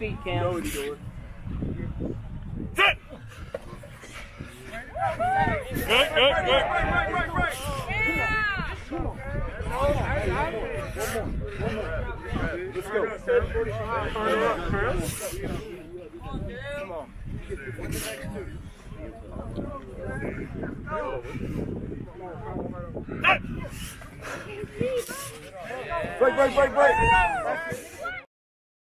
Just speed, Cam. Sit. Good, good, good. Let's go. Turn up, Chris. Come on. Break, break, break, break.